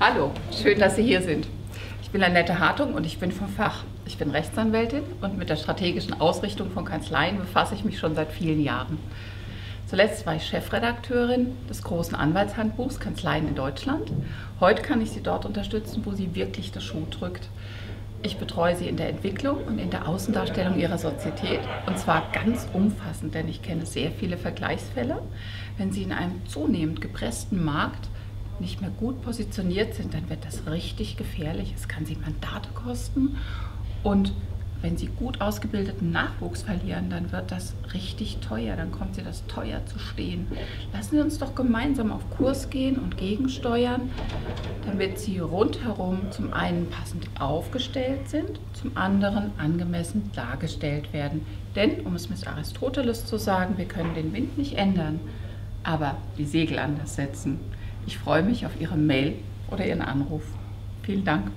Hallo, schön, dass Sie hier sind. Ich bin Annette Hartung und ich bin vom Fach. Ich bin Rechtsanwältin und mit der strategischen Ausrichtung von Kanzleien befasse ich mich schon seit vielen Jahren. Zuletzt war ich Chefredakteurin des großen Anwaltshandbuchs Kanzleien in Deutschland. Heute kann ich Sie dort unterstützen, wo Sie wirklich der Schuh drückt. Ich betreue Sie in der Entwicklung und in der Außendarstellung Ihrer Sozietät und zwar ganz umfassend, denn ich kenne sehr viele Vergleichsfälle. Wenn Sie in einem zunehmend gepressten Markt nicht mehr gut positioniert sind, dann wird das richtig gefährlich. Es kann sie Mandate kosten und wenn sie gut ausgebildeten Nachwuchs verlieren, dann wird das richtig teuer, dann kommt sie das teuer zu stehen. Lassen Sie uns doch gemeinsam auf Kurs gehen und gegensteuern, damit sie rundherum zum einen passend aufgestellt sind, zum anderen angemessen dargestellt werden. Denn, um es mit Aristoteles zu sagen, wir können den Wind nicht ändern, aber die Segel anders setzen. Ich freue mich auf Ihre Mail oder Ihren Anruf. Vielen Dank.